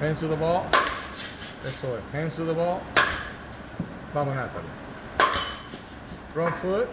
Hands to the ball. Let's go. Hands to the ball. Vamos, Natalie.。Front foot.